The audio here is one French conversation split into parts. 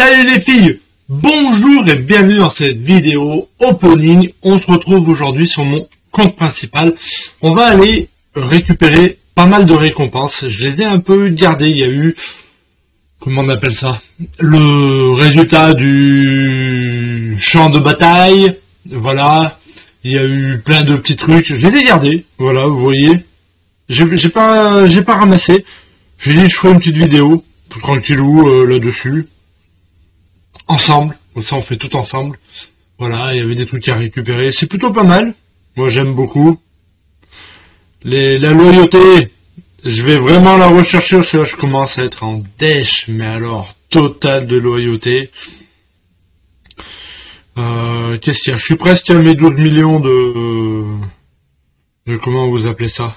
Salut les filles Bonjour et bienvenue dans cette vidéo opening. On se retrouve aujourd'hui sur mon compte principal. On va aller récupérer pas mal de récompenses. Je les ai un peu gardées. Il y a eu, comment on appelle ça Le résultat du champ de bataille. Voilà. Il y a eu plein de petits trucs. Je les ai gardés. Voilà, vous voyez. J'ai pas, pas ramassé. J'ai dit je ferai une petite vidéo tranquillou euh, là-dessus ensemble. Comme ça, on fait tout ensemble. Voilà, il y avait des trucs à récupérer. C'est plutôt pas mal. Moi, j'aime beaucoup. Les, la loyauté, je vais vraiment la rechercher parce que là, je commence à être en dèche, mais alors, total de loyauté. Euh, Qu'est-ce qu'il y a? Je suis presque à mes 12 millions de... de comment vous appelez ça?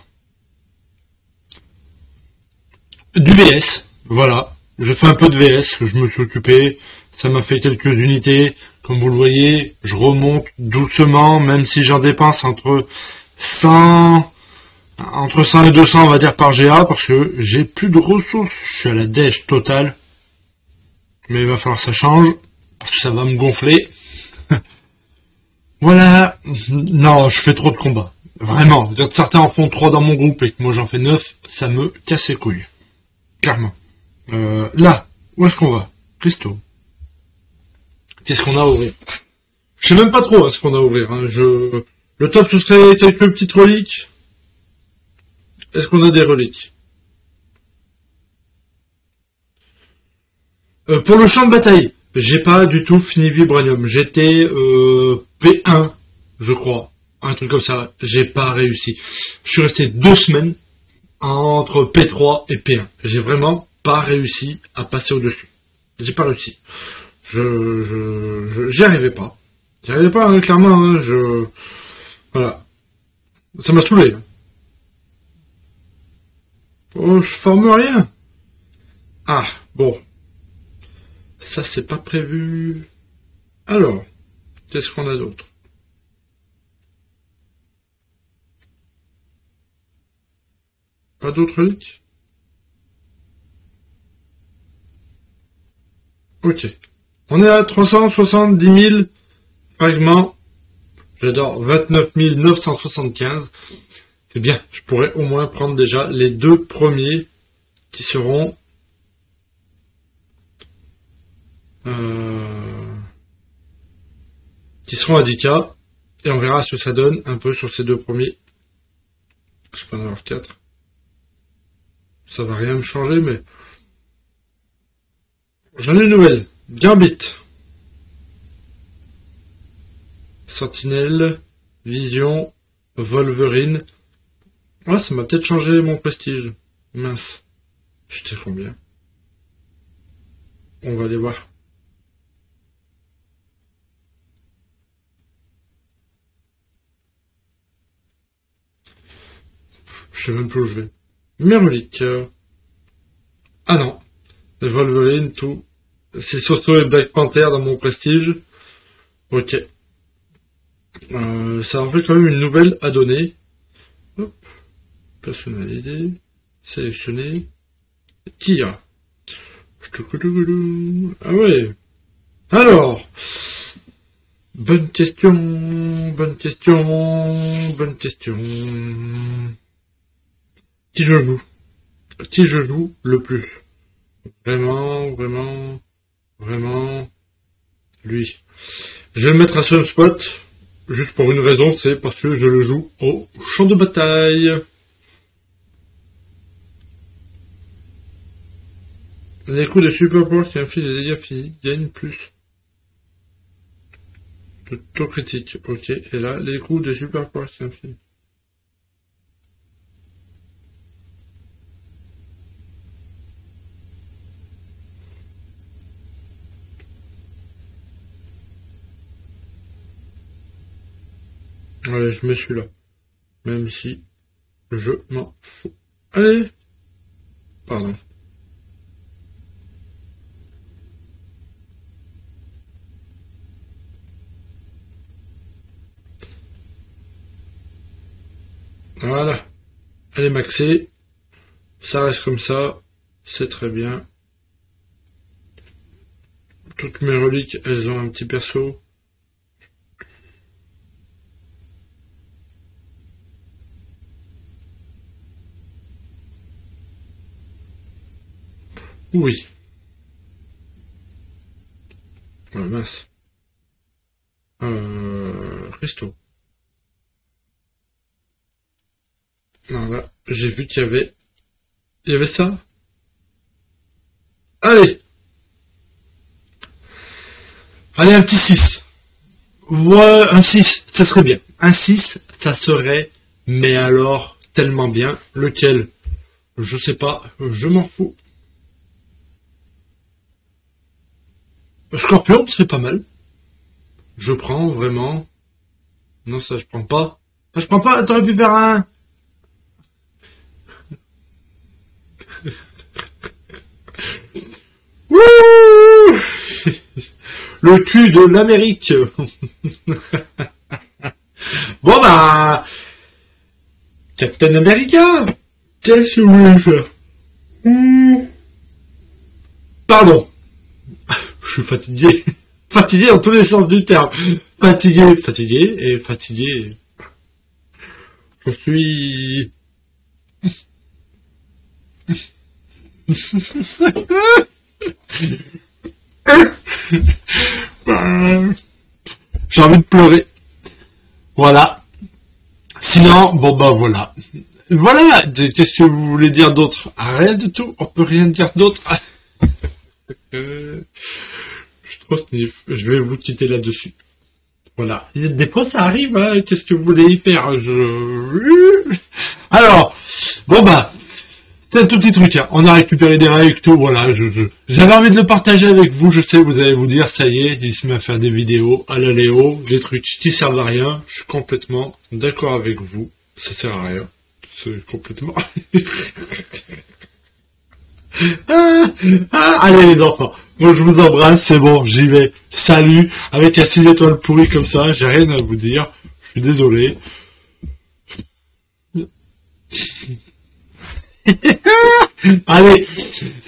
Du VS, voilà. Je fais un peu de VS, je me suis occupé. Ça m'a fait quelques unités. Comme vous le voyez, je remonte doucement, même si j'en dépense entre 100, entre 100 et 200, on va dire, par GA, parce que j'ai plus de ressources. Je suis à la dèche totale. Mais il va falloir que ça change, parce que ça va me gonfler. voilà. Non, je fais trop de combats. Vraiment. Certains en font 3 dans mon groupe et que moi j'en fais 9, ça me casse les couilles. Clairement. Euh, là, où est-ce qu'on va? Christo. Qu'est-ce qu'on a à ouvrir? Je sais même pas trop hein, ce qu'on a à ouvrir. Hein. Je... Le top, ce serait quelques petites reliques. Est-ce qu'on a des reliques? Euh, Pour le champ de bataille, j'ai pas du tout fini Vibranium. J'étais euh, P1, je crois. Un truc comme ça. J'ai pas réussi. Je suis resté deux semaines entre P3 et P1. J'ai vraiment pas réussi à passer au-dessus. J'ai pas réussi je, j'y arrivais pas. J'y arrivais pas, hein, clairement, hein, je, voilà. Ça m'a saoulé. Oh, je forme rien. Ah, bon. Ça, c'est pas prévu. Alors, qu'est-ce qu'on a d'autre? Pas d'autres leaks Ok. On est à 370 000 fragments. J'adore. 29 975. C'est bien. Je pourrais au moins prendre déjà les deux premiers qui seront euh, qui seront à et on verra ce que ça donne un peu sur ces deux premiers. Je peux en avoir 4. Ça va rien me changer, mais j'en ai une nouvelle. Gambit. Sentinelle, Vision, Wolverine. Ah, ça m'a peut-être changé mon prestige. Mince. J'étais combien? On va aller voir. Je sais même plus où je vais. Merlic. Ah non. Wolverine, tout. C'est surtout les Black Panther dans mon prestige. Ok. Euh, ça en fait quand même une nouvelle à donner. Hop. Personnaliser. Sélectionner. Tire. Ah ouais. Alors. Bonne question. Bonne question. Bonne question. Qui je joue? Qui je joue le plus? Vraiment, vraiment. Vraiment, lui. Je vais le mettre à ce spot, juste pour une raison, c'est parce que je le joue au champ de bataille. Les coups de super pouvoir qui infligent des dégâts physiques gagnent plus. De taux critique, ok. Et là, les coups de super pouvoir qui infligent. Allez, je me suis là. Même si je m'en fous. Allez Pardon. Voilà. Elle est maxée. Ça reste comme ça. C'est très bien. toutes mes reliques, elles ont un petit perso. Oui. Oh, mince. Euh, resto. Non, j'ai vu qu'il y avait... Il y avait ça Allez Allez, un petit 6. Ouais, un 6, ça serait bien. Un 6, ça serait, mais alors, tellement bien. Lequel? Je sais pas, je m'en fous. Scorpion, c'est pas mal. Je prends, vraiment. Non, ça, je prends pas. Ça, je prends pas, t'aurais pu faire un... Le cul de l'Amérique. bon bah... Captain America Qu'est-ce que vous voulez faire? Pardon. Je suis fatigué. Fatigué dans tous les sens du terme. Fatigué, fatigué et fatigué. Je suis... J'ai envie de pleurer. Voilà. Sinon, bon bah voilà. Voilà, qu'est-ce que vous voulez dire d'autre? Rien de tout, on peut rien dire d'autre. Je vais vous quitter là-dessus. Voilà. Des fois, ça arrive, hein. Qu'est-ce que vous voulez y faire. Alors, bon bah, c'est un tout petit truc. Hein. On a récupéré des rectos, voilà. Je, J'avais envie de le partager avec vous. Je sais, vous allez vous dire, ça y est, il se met à faire des vidéos à la Léo, des trucs qui servent à rien. Je suis complètement d'accord avec vous. Ça sert à rien. C'est complètement... Ah, allez les enfants, moi je vous embrasse, c'est bon, j'y vais. Salut, avec un 6 étoiles pourri comme ça, j'ai rien à vous dire. Je suis désolé. allez,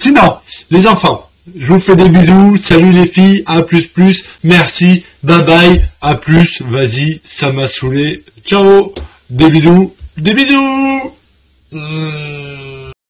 sinon, les enfants, je vous fais des bisous, salut les filles, à plus plus, merci, bye bye, à plus, vas-y, ça m'a saoulé, ciao, des bisous, des bisous. Mmh.